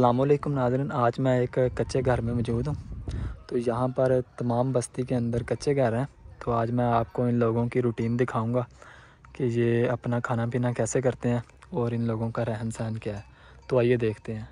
असलकुम नाजरन, आज मैं एक कच्चे घर में मौजूद हूँ। तो यहाँ पर तमाम बस्ती के अंदर कच्चे घर हैं। तो आज मैं आपको इन लोगों की रूटीन दिखाऊँगा कि ये अपना खाना पीना कैसे करते हैं और इन लोगों का रहन सहन क्या है। तो आइए देखते हैं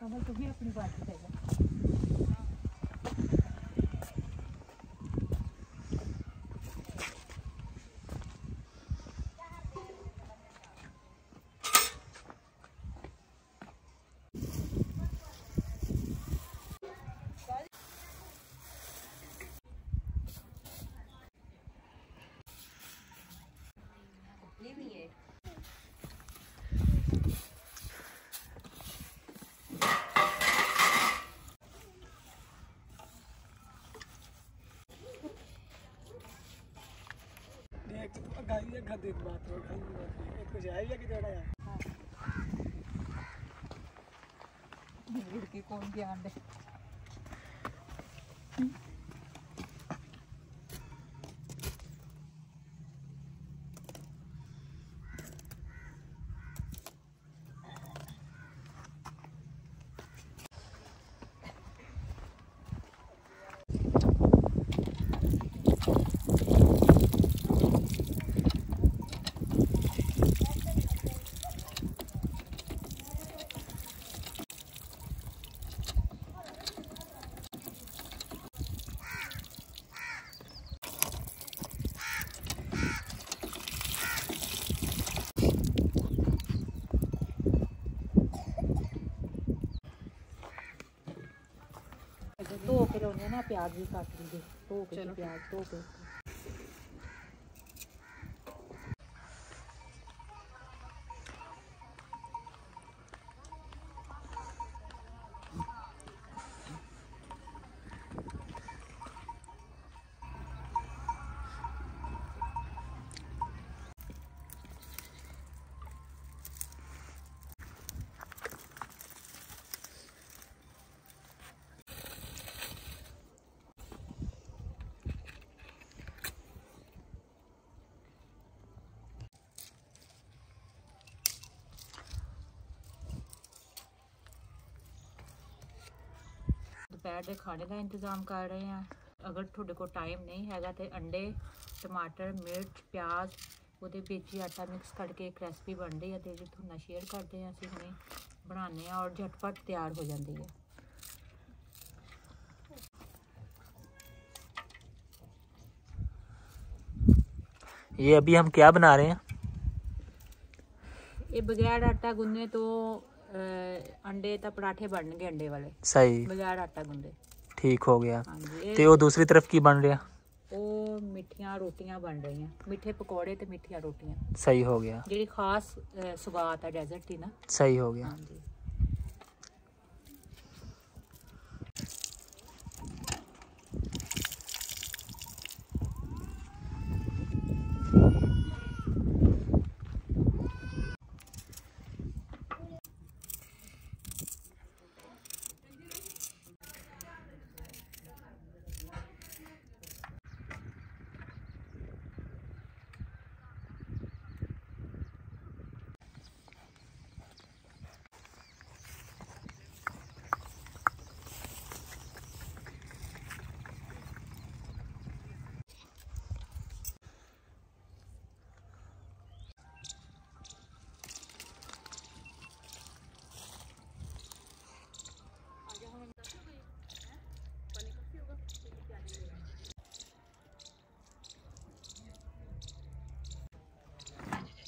कमल तू भी अपनी बात करेगा की कौन के दे ਧੋ ਕੇ ਲਾਉਣੇ ਨਾ ਪਿਆਜ਼ ਵੀ ਕੱਟ ਲਈਏ ਧੋ ਕੇ ਤੇ ਪਿਆਜ਼ ਧੋ ਕੇ ਦੁਪਹਿਰ ਦੇ ਖਾਣੇ ਦਾ ਇੰਤਜ਼ਾਮ ਕਰ ਰਹੇ ਹਾਂ ਅਗਰ ਤੁਹਾਡੇ ਕੋਲ ਟਾਈਮ ਨਹੀਂ ਹੈਗਾ ਤੇ ਅੰਡੇ ਟਮਾਟਰ ਮਿਰਚ ਪਿਆਜ਼ ਉਹਦੇ ਵਿੱਚ ਹੀ ਆਟਾ ਮਿਕਸ ਕਰਕੇ ਇੱਕ ਰੈਸਪੀ ਬਣ ਰਹੀ ਹੈ ਤੇ ਜੀ ਤੁਹਾਨੂੰ ਸ਼ੇਅਰ ਕਰਦੇ ਹਾਂ ਅਸੀਂ ਹੁਣੇ ਬਣਾਉਂਦੇ ਹਾਂ ਔਰ ਝਟਪਟ ਤਿਆਰ ਹੋ ਜਾਂਦੀ ਹੈ ये अभी हम क्या बना रहे हैं ਇਹ ਬਗੈਰ ਆਟਾ ਗੁੰਨੇ ਤੋਂ ਅਹ, ਅੰਡੇ ਤਾਂ ਪਰਾਠੇ ਬਣਨਗੇ ਅੰਡੇ ਵਾਲੇ। ਸਹੀ। ਬਗੈਰ ਆਟਾ ਗੁੰਦੇ। ਠੀਕ ਹੋ ਗਿਆ। ਤੇ ਉਹ ਦੂਸਰੀ ਤਰਫ ਕੀ ਬਣ ਰਿਹਾ? ਉਹ ਮਿੱਠੀਆਂ ਰੋਟੀਆਂ ਬਣ ਰਹੀਆਂ। ਮਿੱਠੇ ਪਕੌੜੇ ਤੇ ਮਿੱਠੀਆਂ ਰੋਟੀਆਂ। ਸਹੀ ਹੋ ਗਿਆ। ਜਿਹੜੀ ਖਾਸ ਸਵਾਦ ਹੈ ਡੈਜ਼ਰਟ ਦੀ ਨਾ। ਸਹੀ ਹੋ ਗਿਆ। ਹਾਂਜੀ।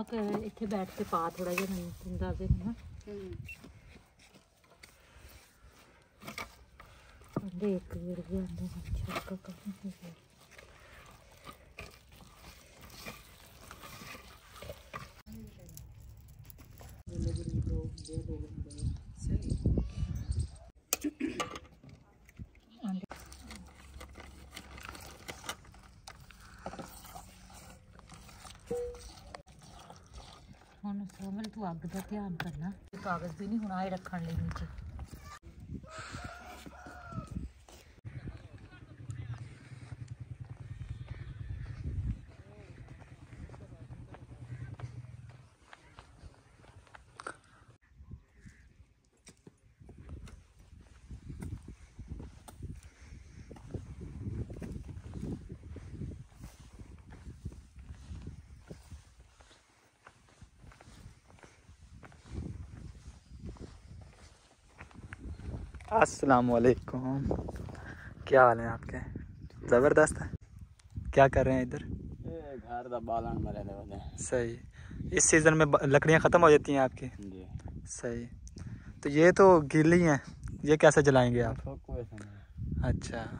ਨਮਕ ਇੱਥੇ ਬੈਠ ਕੇ ਪਾ ਥੋੜਾ ਜਿਹਾ ਮੈਨੂੰ ਤੂੰ ਦੱਸ ਦੇ ਨਾ ਦੇਖ ਗਿਰ ਗਿਆ ਅੰਦਰ ਅੱਛਾ ਕੱਕਾ ਹੁਣ ਸੋਮਲ ਤੂੰ ਅੱਗ ਦਾ ਧਿਆਨ ਕਰਨਾ। ਕਾਗਜ਼ ਵੀ ਨਹੀਂ ਹੁਣ ਆਏ ਰੱਖਣ ਲਈ ਨੀਚੇ असलकुम क्या हाल है आपके? ज़बरदस्त है? क्या कर रहे हैं इधर? घर बालन सही। इस सीज़न में लकड़ियाँ ख़त्म हो जाती हैं आपकी? सही। तो ये तो गीली हैं। ये कैसे जलाएँगे आप? अच्छा।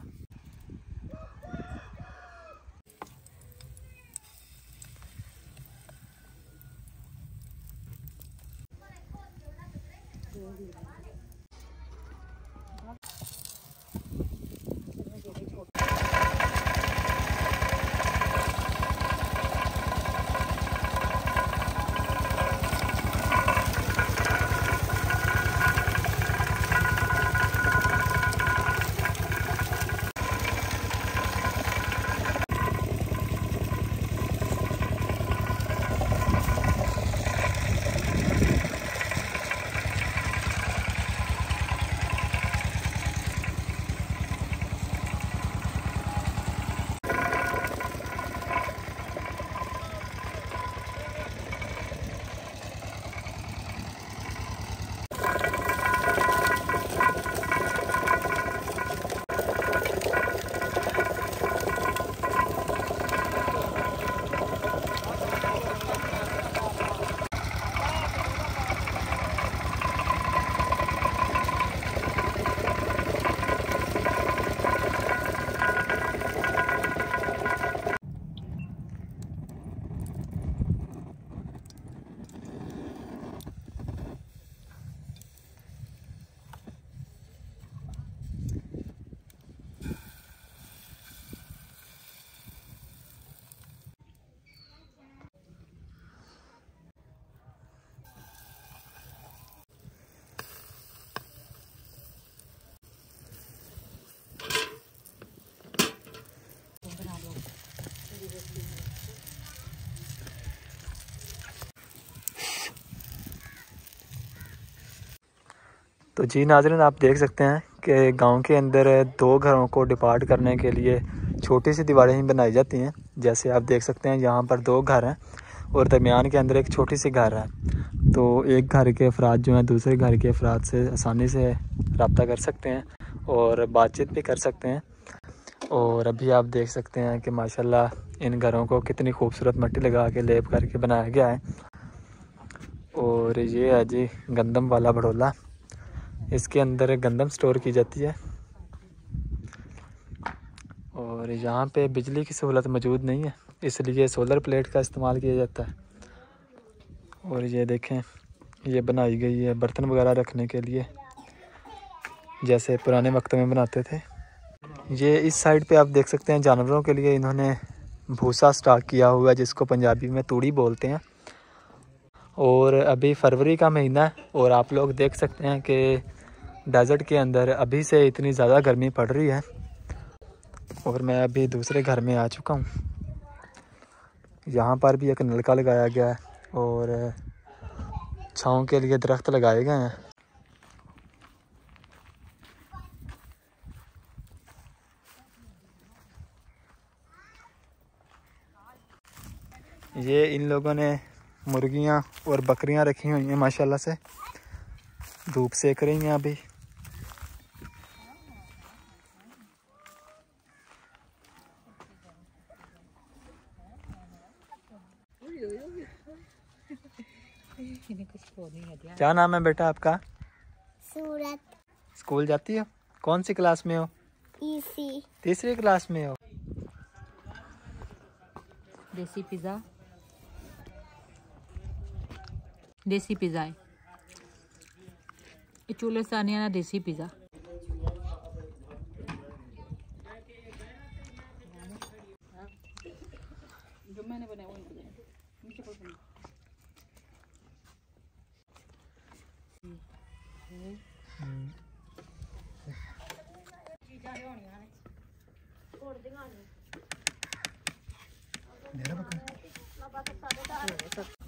तो जी नाजरन, आप देख सकते हैं कि गाँव के अंदर दो घरों को डिपार्ट करने के लिए छोटी सी दीवारें ही बनाई जाती हैं। जैसे आप देख सकते हैं, यहाँ पर दो घर हैं और दरमियान के अंदर एक छोटी सी घर है। तो एक घर के अफराद जो हैं, दूसरे घर के अफराद से आसानी से रबता कर सकते हैं और बातचीत भी कर सकते हैं। और अभी आप देख सकते हैं कि माशाल्लाह इन घरों को कितनी खूबसूरत मिट्टी लगा के लेप करके बनाया गया है। और ये है जी गंदम वाला भड़ोला। इसके अंदर गंदम स्टोर की जाती है। और यहाँ पे बिजली की सहूलत मौजूद नहीं है, इसलिए सोलर प्लेट का इस्तेमाल किया जाता है। और ये देखें, ये बनाई गई है बर्तन वगैरह रखने के लिए, जैसे पुराने वक्त में बनाते थे। ये इस साइड पे आप देख सकते हैं, जानवरों के लिए इन्होंने भूसा स्टॉक किया हुआ है, जिसको पंजाबी में तूड़ी बोलते हैं। और अभी फरवरी का महीना है, और आप लोग देख सकते हैं कि डेजर्ट के अंदर अभी से इतनी ज़्यादा गर्मी पड़ रही है और मैं अभी दूसरे घर में आ चुका हूँ। यहाँ पर भी एक नलका लगाया गया है और छाँव के लिए दरख्त लगाए गए हैं। ये इन लोगों ने मुर्गियाँ और बकरियाँ रखी हुई हैं, माशाल्लाह से। धूप सेक रही हैं अभी इन्हें कुछ हो नहीं है दिया क्या नाम है बेटा आपका? सूरत। स्कूल जाती हो? कौन सी क्लास में हो? इसी तीसरी क्लास में हो? देसी पिज़्ज़ा। देसी पिज़्ज़ा है। चूल्हे से आने देसी पिज़्ज़ा। Daerah bakal.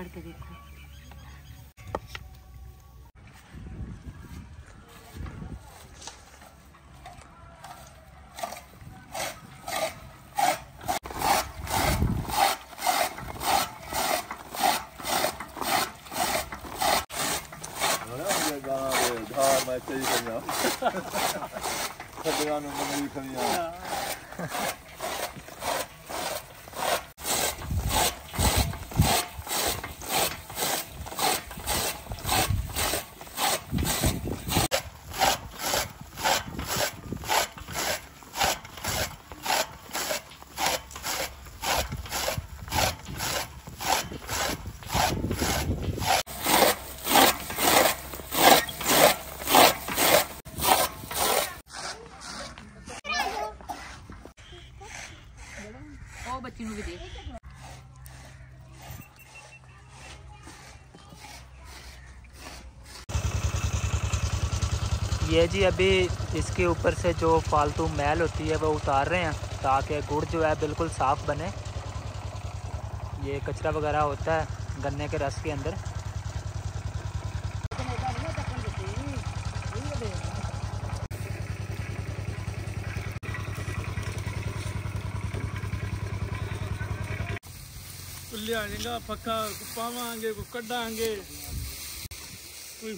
चेक करके देखो। मैं चाहिए खतरा में मंगली करिया ये जी अभी इसके ऊपर से जो फालतू मैल होती है वो उतार रहे हैं ताकि गुड़ जो है बिल्कुल साफ़ बने ये कचरा वगैरह होता है गन्ने के रस के अंदर ਲਿਆਏਗਾ ਪੱਕਾ ਪਾਵਾਂਗੇ ਕੋ ਕੱਢਾਂਗੇ ਕੋਈ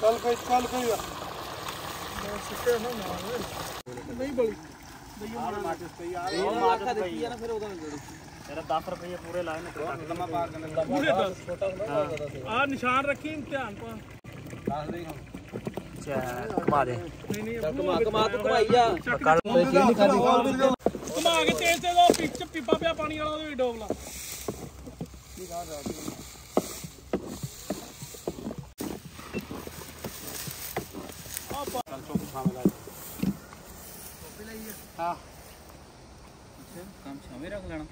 ਚੱਲ ਕੋਈ ਚੱਲ ਕੋਈ ਮੈਂ ਸਿੱਟੇ ਨਾ ਮਾਰ ਨਹੀਂ ਬਲੀ। ਯਾਰ ਮਾਰਕਸ ਤੇ ਯਾਰ ਇਹ ਮਾਰਕਾ ਦਿੱਤੀ ਆ ਨਾ ਫਿਰ ਉਹਦਾ ਜੜੀ ਤੇਰਾ 10 ਰੁਪਏ ਪੂਰੇ ਲਾਏ ਨੇ ਲੰਮਾ ਪਾਰ ਕਰਨ ਦਾ ਪੂਰੇ 10 ਛੋਟਾ ਹੁੰਦਾ ਆ ਨਿਸ਼ਾਨ ਰੱਖੀ ਧਿਆਨ ਪਾ। ਦੱਸ ਦੇ ਚਾ ਘੁਮਾ ਦੇ। ਨਹੀਂ ਨਹੀਂ ਘੁਮਾ ਘੁਮਾ ਤੂੰ ਘੁਮਾਈ ਜਾ। ਕੋਈ ਚੀਜ਼ ਨਹੀਂ ਖਾਦੀ ਘੁਮਾ ਕੇ ਤੇਜ਼ ਤੇ ਦੋ ਪਿੱਛੇ ਪੀਪਾ ਪਿਆ ਪਾਣੀ ਵਾਲਾ ਉਹਦੇ ਵੀ ਡੋਬਲਾ ਕੀ ਗੱਲ ਰਾਤ ਲਾ ਕੰਮ ਨਵੇਂ ਰੱਖ ਲੈਣਾ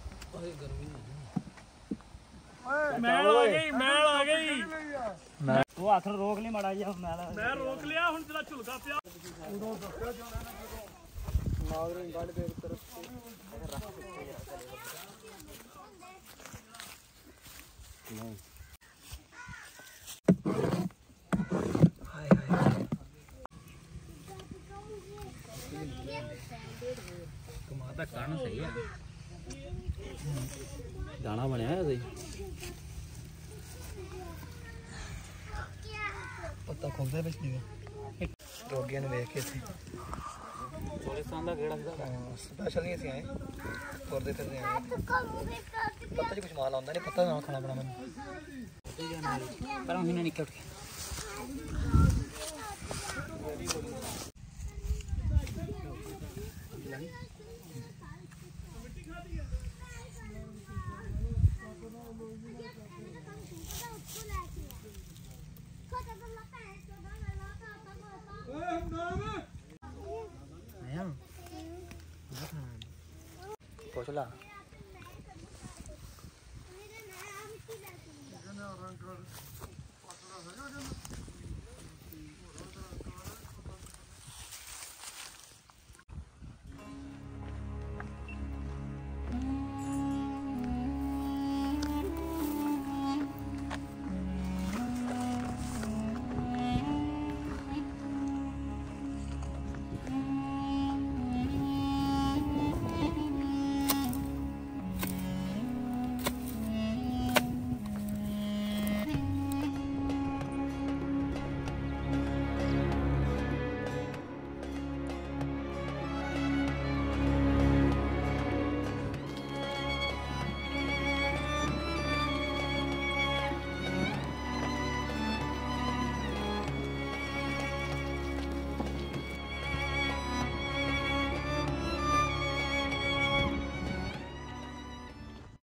ਮੈਲ ਆ ਗਈ ਮੈਲ ਆ ਗਈ ਉਹ ਹੱਥ ਨੂੰ ਰੋਕ ਲਈ ਮਾੜਾ ਜਿਹਾ ਮੈਂ ਮੈਂ ਰੋਕ ਲਿਆ ਹੁਣ ਤੇਰਾ ਝੁਲਕਾ ਪਿਆ ਸਹੀ ਹੈ। ਦਾਣਾ ਬਣਿਆ ਹੈ ਸਹੀ। ਪੱਤਾ ਖੁੱਲਦਾ ਵਿੱਚ ਨਹੀਂ ਰੋਗੀਆਂ ਨੂੰ ਵੇਖ ਕੇ ਇੱਥੇ। ਚੋਲਿਸਤਾਨ ਦਾ ਕਿਹੜਾ ਸੀਗਾ? ਸਪੈਸ਼ਲ ਨਹੀਂ ਅਸੀਂ ਆਏ। ਤੁਰਦੇ ਫਿਰਦੇ ਆਏ। ਪੱਤਾ ਜੀ ਕੁਝ ਮਾਲ ਆਉਂਦਾ ਨਹੀਂ ਪੱਤਾ ਨਾਲ ਖਾਣਾ ਬਣਾ ਮੈਨੂੰ। ਪਰ ਹੁਣ ਨਹੀਂ ਨਿਕਲ ਕੇ। चला।